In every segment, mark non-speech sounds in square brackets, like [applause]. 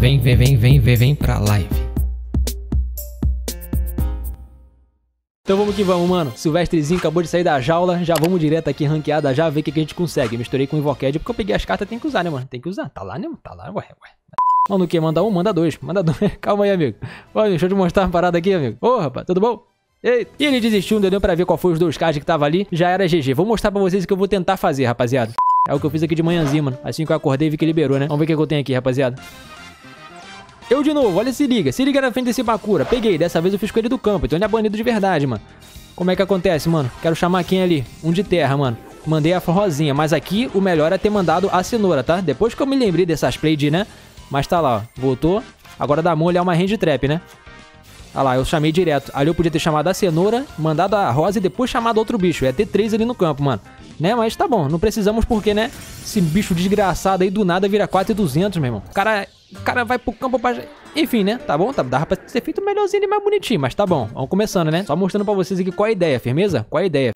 Vem, vem, vem, vem, vem, vem pra live. Então vamos que vamos, mano. Silvestrezinho acabou de sair da jaula. Já vamos direto aqui, ranqueada, já ver o que, que a gente consegue. Misturei com Invocad porque eu peguei as cartas, tem que usar, né, mano? Tem que usar. Tá lá, né? Tá lá, ué, ué. Mano, o que? Manda um, manda dois. Manda dois. [laughs] Calma aí, amigo. Olha, deixa eu te mostrar uma parada aqui, amigo. Ô, rapaz, tudo bom? Eita. E ele desistiu, não deu pra ver qual foi os dois cards que tava ali. Já era GG. Vou mostrar pra vocês o que eu vou tentar fazer, rapaziada. É o que eu fiz aqui de manhãzinha, mano. Assim que eu acordei, vi que liberou, né? Vamos ver o que eu tenho aqui, rapaziada. Eu de novo, olha, se liga. Se liga na frente desse Bakura. Peguei, dessa vez eu fiz com ele do campo. Então ele é banido de verdade, mano. Como é que acontece, mano? Quero chamar quem ali? Um de terra, mano. Mandei a rosinha, mas aqui o melhor é ter mandado a cenoura, tá? Depois que eu me lembrei dessas play de, né? Mas tá lá, ó. Voltou. Agora da mão ele é uma hand trap, né? Olha lá, eu chamei direto. Ali eu podia ter chamado a cenoura, mandado a rosa e depois chamado outro bicho. Ia ter três ali no campo, mano. Né? Mas tá bom, não precisamos porque, né? Esse bicho desgraçado aí do nada vira 4,200, meu irmão. O cara, o cara vai pro campo pra... Enfim, né? Tá bom? Tá, dava pra ser feito melhorzinho e mais bonitinho, mas tá bom. Vamos começando, né? Só mostrando pra vocês aqui qual é a ideia, firmeza? Qual é a ideia?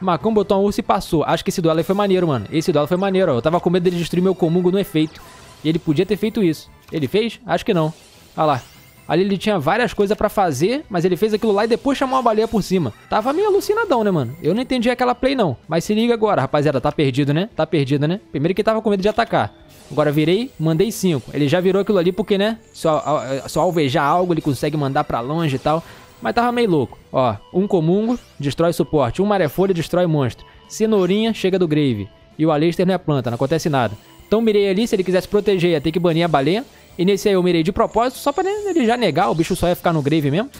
Macão botou um urso e passou. Acho que esse duelo aí foi maneiro, mano. Esse duelo foi maneiro, ó. Eu tava com medo dele destruir meu comungo no efeito. E ele podia ter feito isso. Ele fez? Acho que não. Olha lá. Ali ele tinha várias coisas para fazer, mas ele fez aquilo lá e depois chamou a baleia por cima. Tava meio alucinadão, né, mano? Eu não entendi aquela play, não. Mas se liga agora, rapaziada. Tá perdido, né? Tá perdido, né? Primeiro que tava com medo de atacar. Agora virei, mandei 5. Ele já virou aquilo ali porque, né? Só, só alvejar algo ele consegue mandar pra longe e tal. Mas tava meio louco. Ó, um comungo, destrói suporte. Um marefolha, destrói monstro. Cenourinha, chega do grave. E o Aleister não é planta, não acontece nada. Então mirei ali, se ele quisesse proteger, ia ter que banir a baleia. E nesse aí eu mirei de propósito, só pra ele já negar, o bicho só ia ficar no grave mesmo.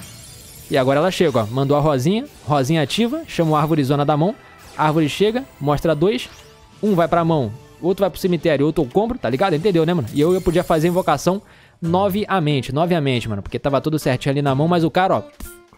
E agora ela chega, ó. Mandou a rosinha, rosinha ativa, chama a árvore zona da mão. Árvore chega, mostra dois. Um vai pra mão, outro vai pro cemitério, outro eu compro, tá ligado? Entendeu, né, mano? E eu, eu podia fazer invocação nove a mente, nove a mente, mano. Porque tava tudo certinho ali na mão, mas o cara, ó,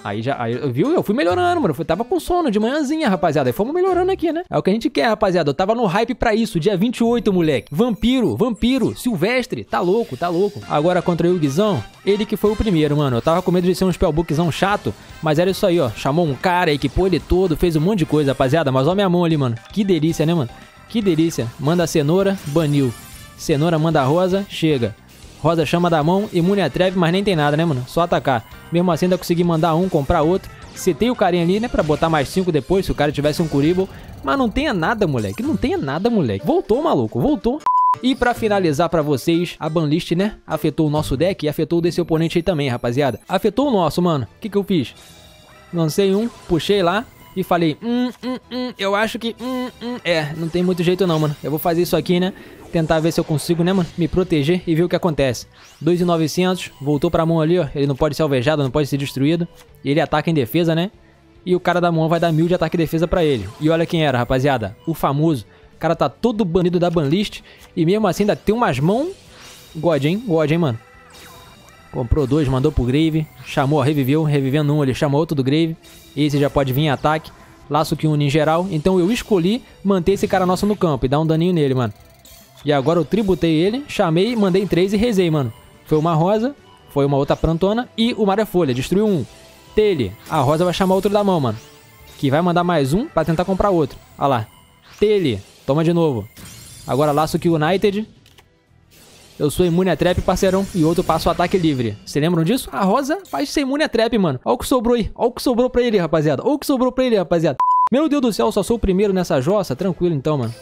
Aí já, aí, viu? Eu fui melhorando, mano. Eu tava com sono de manhãzinha, rapaziada. Aí fomos melhorando aqui, né? É o que a gente quer, rapaziada. Eu tava no hype pra isso. Dia 28, moleque. Vampiro, vampiro, silvestre. Tá louco, tá louco. Agora contra o Guizão, ele que foi o primeiro, mano. Eu tava com medo de ser um spellbookzão chato, mas era isso aí, ó. Chamou um cara, equipou ele todo, fez um monte de coisa, rapaziada. Mas ó minha mão ali, mano. Que delícia, né, mano? Que delícia. Manda a cenoura, baniu. Cenoura manda a rosa, chega. Rosa chama da mão, imune a treve, mas nem tem nada, né, mano? Só atacar. Mesmo assim, ainda consegui mandar um, comprar outro. Citei o carinha ali, né, pra botar mais cinco depois, se o cara tivesse um Curibble. Mas não tenha nada, moleque. Não tenha nada, moleque. Voltou, maluco. Voltou. E pra finalizar pra vocês, a banlist, né, afetou o nosso deck e afetou o desse oponente aí também, rapaziada. Afetou o nosso, mano. O que que eu fiz? Lancei um, puxei lá, e falei, hum, hum, hum, eu acho que, hum, hum, é, não tem muito jeito não, mano. Eu vou fazer isso aqui, né? Tentar ver se eu consigo, né, mano, me proteger e ver o que acontece. 2,900, voltou pra mão ali, ó, ele não pode ser alvejado, não pode ser destruído. Ele ataca em defesa, né? E o cara da mão vai dar mil de ataque e defesa pra ele. E olha quem era, rapaziada, o famoso. O cara tá todo banido da banlist e mesmo assim ainda tem umas mãos... God, hein? God, hein, mano? Comprou dois, mandou pro Grave, chamou, reviveu, revivendo um, ele chamou outro do Grave. Esse já pode vir em ataque. Laço que une em geral. Então eu escolhi manter esse cara nosso no campo e dar um daninho nele, mano. E agora eu tributei ele, chamei, mandei três e rezei, mano. Foi uma rosa, foi uma outra prantona e o Maré Folha, destruiu um. Tele, a rosa vai chamar outro da mão, mano. Que vai mandar mais um pra tentar comprar outro. Olha lá. Tele, toma de novo. Agora laço que United. Eu sou imune a trap, parceirão, e outro passo ataque livre. Vocês lembram disso? A Rosa faz ser imune a trap, mano. Olha o que sobrou aí. Olha o que sobrou pra ele, rapaziada. Olha o que sobrou pra ele, rapaziada. Meu Deus do céu, só sou o primeiro nessa jossa. Tranquilo então, mano.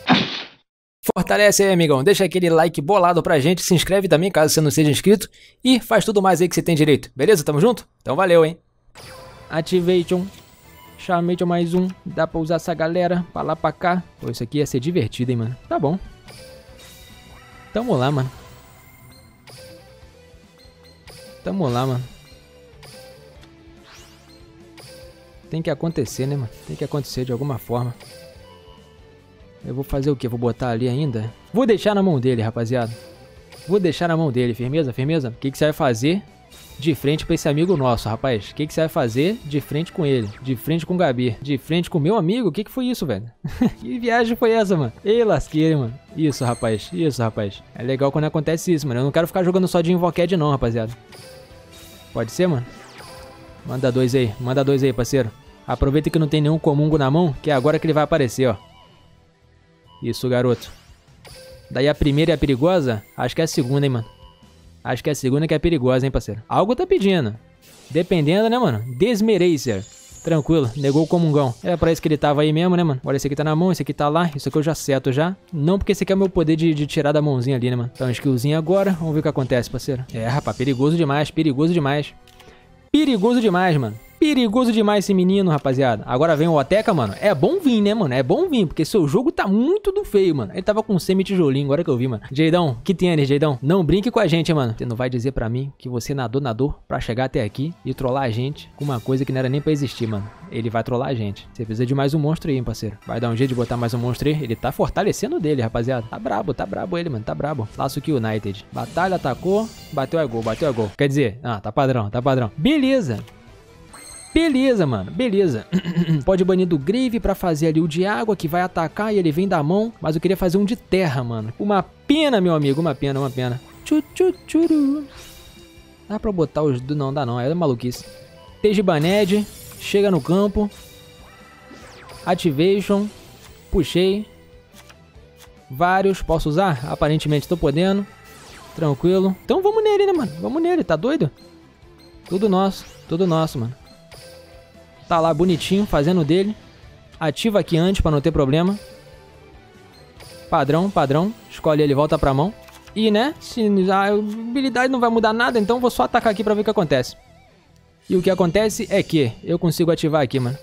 Fortalece aí, amigão. Deixa aquele like bolado pra gente. Se inscreve também, caso você não seja inscrito. E faz tudo mais aí que você tem direito. Beleza? Tamo junto? Então valeu, hein? Activation. Chamation mais um. Dá pra usar essa galera pra lá pra cá. Pô, isso aqui ia ser divertido, hein, mano. Tá bom. Tamo lá, mano. Tamo lá, mano. Tem que acontecer, né, mano? Tem que acontecer de alguma forma. Eu vou fazer o que? Vou botar ali ainda? Vou deixar na mão dele, rapaziada. Vou deixar na mão dele, firmeza, firmeza? O que, que você vai fazer de frente pra esse amigo nosso, rapaz? O que, que você vai fazer de frente com ele? De frente com o Gabi? De frente com o meu amigo? O que, que foi isso, velho? [laughs] que viagem foi essa, mano? Ei, lasqueira, mano. Isso, rapaz. Isso, rapaz. É legal quando acontece isso, mano. Eu não quero ficar jogando só de Invocad não, rapaziada. Pode ser, mano? Manda dois aí. Manda dois aí, parceiro. Aproveita que não tem nenhum comungo na mão, que é agora que ele vai aparecer, ó. Isso, garoto. Daí a primeira é perigosa? Acho que é a segunda, hein, mano. Acho que é a segunda que é perigosa, hein, parceiro? Algo tá pedindo. Dependendo, né, mano? Desmeracer. Tranquilo, negou o comungão. Era pra isso que ele tava aí mesmo, né, mano? Olha, esse aqui tá na mão, esse aqui tá lá. Isso aqui eu já seto já. Não porque esse aqui é o meu poder de, de tirar da mãozinha ali, né, mano? Então, skillzinho agora. Vamos ver o que acontece, parceiro. É, rapaz, perigoso demais, perigoso demais. Perigoso demais, mano. Perigoso demais esse menino, rapaziada. Agora vem o Oteca, mano. É bom vir, né, mano? É bom vir, porque seu jogo tá muito do feio, mano. Ele tava com semi-tijolinho, agora que eu vi, mano. Jeidão, que tênis, Jeidão? Não brinque com a gente, mano. Você não vai dizer pra mim que você nadou, nadou pra chegar até aqui e trollar a gente com uma coisa que não era nem pra existir, mano. Ele vai trollar a gente. Você precisa de mais um monstro aí, hein, parceiro. Vai dar um jeito de botar mais um monstro aí. Ele tá fortalecendo dele, rapaziada. Tá brabo, tá brabo ele, mano. Tá brabo. Laço que United. Batalha, atacou. Bateu a gol, bateu a gol. Quer dizer, ah, tá padrão, tá padrão. Beleza. Beleza, mano, beleza. [clears throat] Pode banir do Grave pra fazer ali o de água que vai atacar e ele vem da mão. Mas eu queria fazer um de terra, mano. Uma pena, meu amigo, uma pena, uma pena. Tchu, Dá pra botar os... Não, dá não, é maluquice. Tejibaned, chega no campo. Activation, puxei. Vários, posso usar? Aparentemente tô podendo. Tranquilo. Então vamos nele, né, mano? Vamos nele, tá doido? Tudo nosso, tudo nosso, mano. Tá lá bonitinho, fazendo dele. Ativa aqui antes pra não ter problema. Padrão, padrão. Escolhe ele, volta pra mão. E, né, se a habilidade não vai mudar nada, então vou só atacar aqui pra ver o que acontece. E o que acontece é que eu consigo ativar aqui, mano.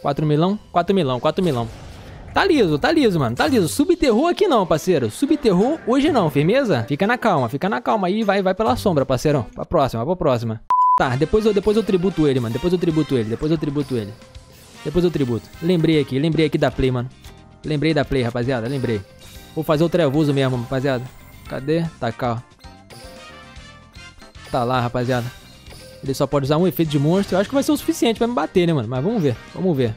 4 milão? 4 milão, 4 milão. Tá liso, tá liso, mano. Tá liso. Subterror aqui não, parceiro. Subterror hoje não, firmeza? Fica na calma, fica na calma aí. Vai, vai pela sombra, parceirão. Pra próxima, pra próxima. Tá, depois eu, depois eu tributo ele, mano. Depois eu tributo ele, depois eu tributo ele. Depois eu tributo. Lembrei aqui, lembrei aqui da play, mano. Lembrei da play, rapaziada, lembrei. Vou fazer o trevoso mesmo, rapaziada. Cadê? Tá cá, ó. Tá lá, rapaziada. Ele só pode usar um efeito de monstro. Eu acho que vai ser o suficiente pra me bater, né, mano? Mas vamos ver, vamos ver.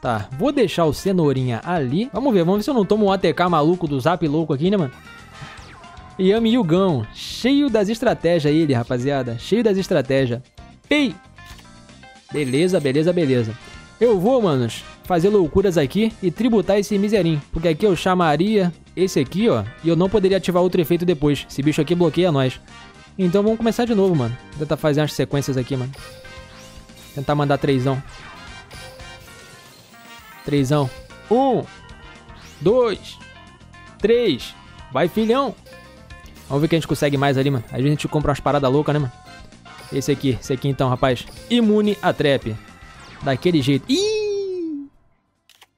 Tá, vou deixar o cenourinha ali. Vamos ver, vamos ver se eu não tomo um ATK maluco do zap louco aqui, né, mano? Yami Yugão, cheio das estratégias ele, rapaziada. Cheio das estratégias. Ei! Beleza, beleza, beleza. Eu vou, manos, fazer loucuras aqui e tributar esse miserinho. Porque aqui eu chamaria esse aqui, ó. E eu não poderia ativar outro efeito depois. Esse bicho aqui bloqueia nós. Então vamos começar de novo, mano. Tentar fazer umas sequências aqui, mano. Tentar mandar trêsão. Trêsão. Um. Dois. Três. Vai, filhão. Vamos ver o que a gente consegue mais ali, mano. Às vezes a gente compra umas paradas loucas, né, mano? Esse aqui, esse aqui então, rapaz. Imune a trap. Daquele jeito. Ih!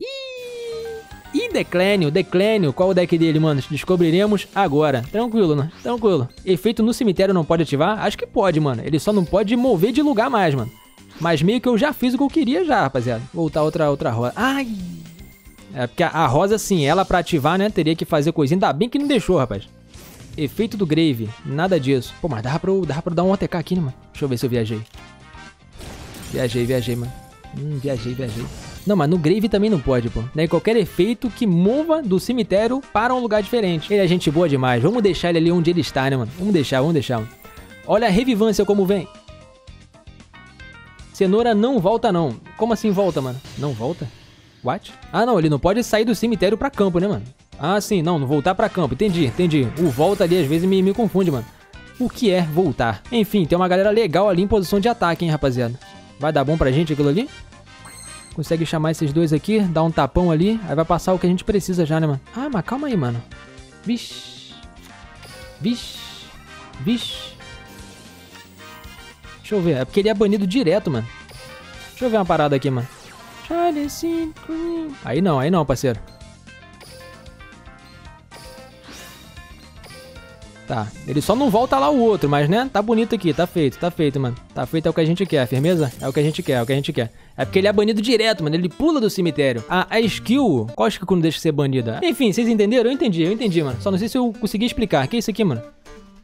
Ih! Ih, Declânio, Declânio. Qual o deck dele, mano? Descobriremos agora. Tranquilo, né? Tranquilo. Efeito no cemitério não pode ativar? Acho que pode, mano. Ele só não pode mover de lugar mais, mano. Mas meio que eu já fiz o que eu queria já, rapaziada. Voltar outra, outra rosa. Ai! É porque a, a rosa, sim, ela pra ativar, né, teria que fazer coisinha. Ainda bem que não deixou, rapaz. Efeito do Grave, nada disso. Pô, mas dava pra, pra dar um OTK aqui, né, mano? Deixa eu ver se eu viajei. Viajei, viajei, mano. Hum, viajei, viajei. Não, mas no Grave também não pode, pô. Né? Qualquer efeito que mova do cemitério para um lugar diferente. Ele é gente boa demais. Vamos deixar ele ali onde ele está, né, mano? Vamos deixar, vamos deixar. Olha a revivância como vem. Cenoura não volta, não. Como assim volta, mano? Não volta? What? Ah, não, ele não pode sair do cemitério pra campo, né, mano? Ah, sim, não, voltar pra campo. Entendi, entendi. O volta ali às vezes me, me confunde, mano. O que é voltar? Enfim, tem uma galera legal ali em posição de ataque, hein, rapaziada. Vai dar bom pra gente aquilo ali? Consegue chamar esses dois aqui, dar um tapão ali, aí vai passar o que a gente precisa já, né, mano? Ah, mas calma aí, mano. Vixe. Vixe. Vixe. Deixa eu ver, é porque ele é banido direto, mano. Deixa eu ver uma parada aqui, mano. Aí não, aí não, parceiro. Tá, ele só não volta lá o outro, mas né, tá bonito aqui, tá feito, tá feito, mano. Tá feito é o que a gente quer, firmeza? É o que a gente quer, é o que a gente quer. É porque ele é banido direto, mano, ele pula do cemitério. A, a skill, skill que não deixa de ser banida? Enfim, vocês entenderam? Eu entendi, eu entendi, mano. Só não sei se eu consegui explicar. Que é isso aqui, mano?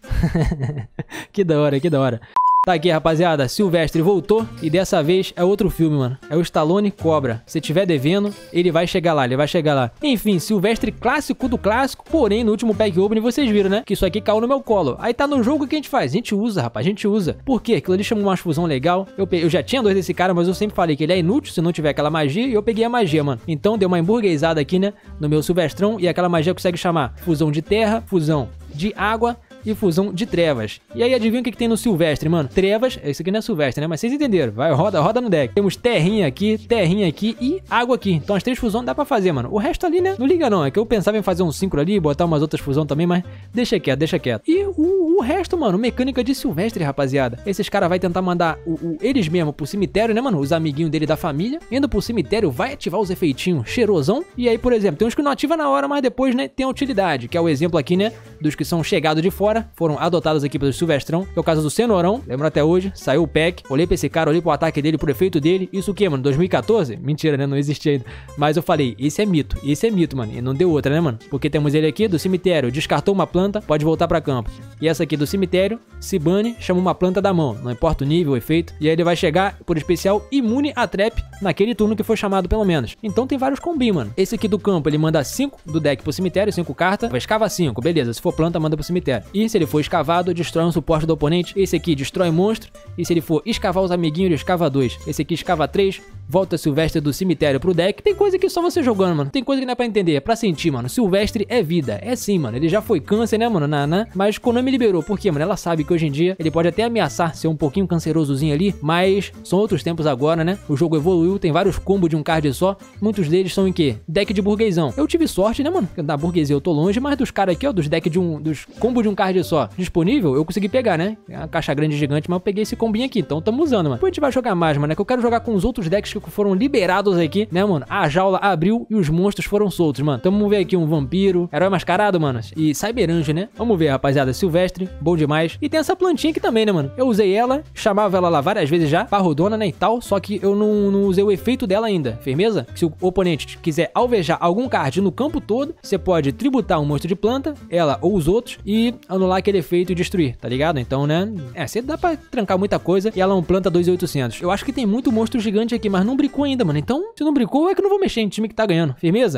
[laughs] que da hora, que da hora. Tá aqui, rapaziada. Silvestre voltou e dessa vez é outro filme, mano. É o Stallone Cobra. Se tiver devendo, ele vai chegar lá, ele vai chegar lá. Enfim, Silvestre clássico do clássico, porém no último pack opening vocês viram, né? Que isso aqui caiu no meu colo. Aí tá no jogo o que a gente faz? A gente usa, rapaz, a gente usa. Por quê? Aquilo ali chamou uma fusão legal. Eu, eu já tinha dois desse cara, mas eu sempre falei que ele é inútil se não tiver aquela magia e eu peguei a magia, mano. Então deu uma hamburguesada aqui, né? No meu Silvestrão e aquela magia consegue chamar fusão de terra, fusão de água e fusão de trevas. E aí adivinha o que, que tem no Silvestre, mano? Trevas, esse aqui não é Silvestre, né? Mas vocês entenderam. Vai, roda, roda no deck. Temos terrinha aqui, terrinha aqui e água aqui. Então as três fusões dá pra fazer, mano. O resto ali, né? Não liga não. É que eu pensava em fazer um 5 ali, botar umas outras fusões também, mas deixa quieto, deixa quieto. E o, o resto, mano, mecânica de Silvestre, rapaziada. Esses caras vai tentar mandar o, o, eles mesmo pro cemitério, né, mano? Os amiguinhos dele da família. Indo pro cemitério, vai ativar os efeitinhos cheirosão. E aí, por exemplo, tem uns que não ativa na hora, mas depois, né, tem a utilidade. Que é o exemplo aqui, né? Dos que são chegados de fora, foram adotados aqui pelo Silvestrão, que é o caso do Cenourão, lembra até hoje, saiu o pack, olhei pra esse cara, olhei pro ataque dele, pro efeito dele, isso o que, mano, 2014? Mentira, né, não existia ainda, mas eu falei, esse é mito, esse é mito, mano, e não deu outra, né, mano, porque temos ele aqui do cemitério, descartou uma planta, pode voltar pra campo, e essa aqui do cemitério, se bane, chama uma planta da mão, não importa o nível, o efeito, e aí ele vai chegar, por especial, imune a trap, naquele turno que foi chamado pelo menos, então tem vários combinhos, mano, esse aqui do campo, ele manda 5 do deck pro cemitério, 5 cartas, vai escava 5, beleza, se for planta, manda pro cemitério, se ele for escavado, destrói um suporte do oponente. Esse aqui destrói monstro. E se ele for escavar os amiguinhos, ele escava 2. Esse aqui escava 3. Volta Silvestre do cemitério pro deck. Tem coisa que só você jogando, mano. Tem coisa que não é pra entender, é pra sentir, mano. Silvestre é vida. É sim, mano. Ele já foi câncer, né, mano? Na, na. Mas Konami liberou. Por quê, mano? Ela sabe que hoje em dia ele pode até ameaçar ser um pouquinho cancerosozinho ali. Mas são outros tempos agora, né? O jogo evoluiu, tem vários combos de um card só. Muitos deles são em quê? Deck de burguesão. Eu tive sorte, né, mano? Da burguesia eu tô longe, mas dos caras aqui, ó, dos decks de um. dos combos de um card só disponível, eu consegui pegar, né? É uma caixa grande gigante, mas eu peguei esse combinho aqui. Então tamo usando, mano. Depois a gente vai jogar mais, mano. É que eu quero jogar com os outros decks que foram liberados aqui, né, mano? A jaula abriu e os monstros foram soltos, mano. Então vamos ver aqui um vampiro, herói mascarado, mano. E Cyberanjo, né? Vamos ver, rapaziada. Silvestre, bom demais. E tem essa plantinha aqui também, né, mano? Eu usei ela, chamava ela lá várias vezes já, parrodona, né, e tal. Só que eu não, não usei o efeito dela ainda. Firmeza? Se o oponente quiser alvejar algum card no campo todo, você pode tributar um monstro de planta, ela ou os outros, e anular aquele efeito e destruir, tá ligado? Então, né? É, você dá pra trancar muita coisa. E ela é um planta 2800. Eu acho que tem muito monstro gigante aqui, mas não bricou ainda, mano. Então, se não bricou, é que não vou mexer em time que tá ganhando. Firmeza?